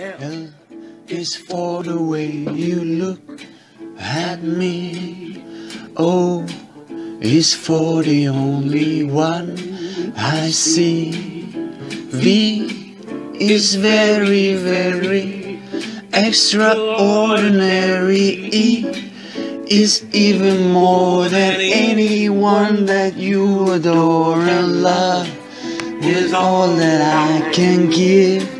L is for the way you look at me. O is for the only one I see. V is very, very extraordinary. E is even more than anyone that you adore and love is all that I can give